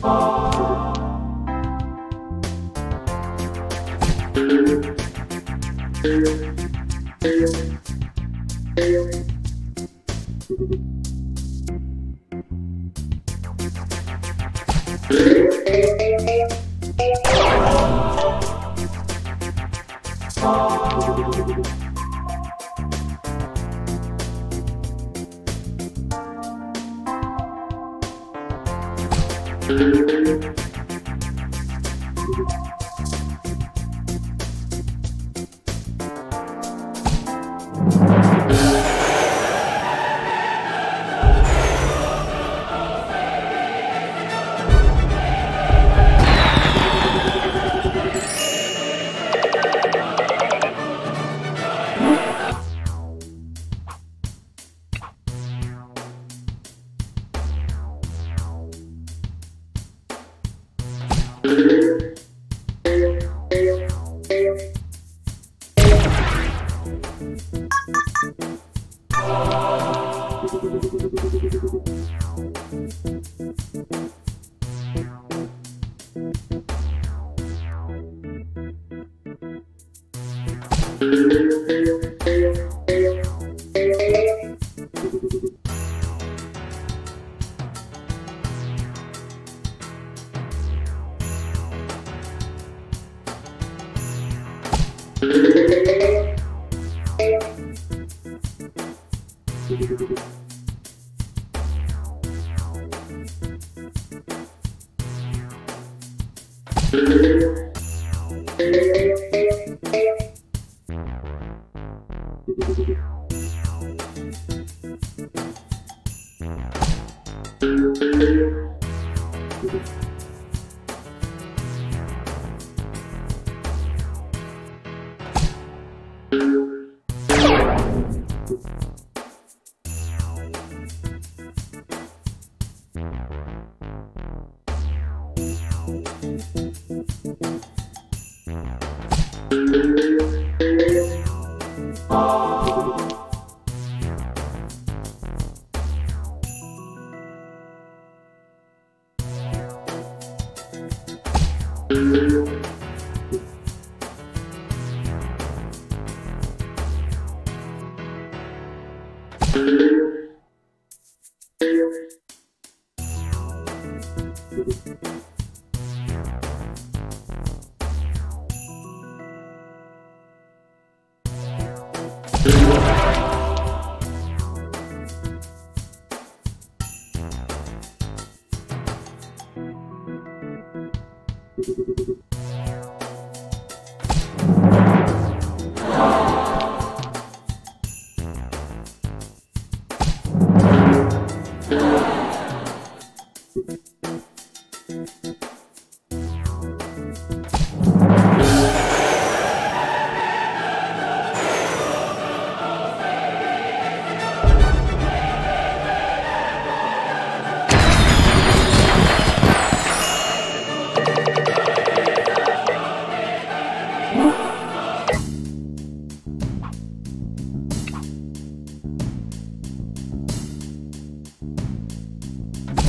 Oh. Thank you.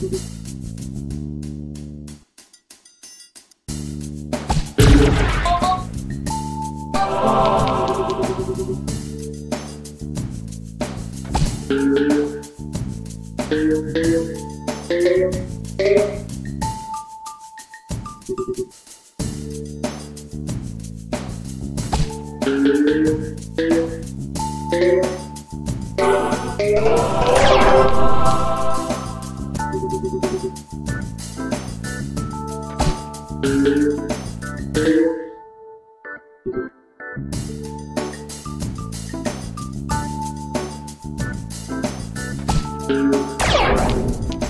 Oh! やった!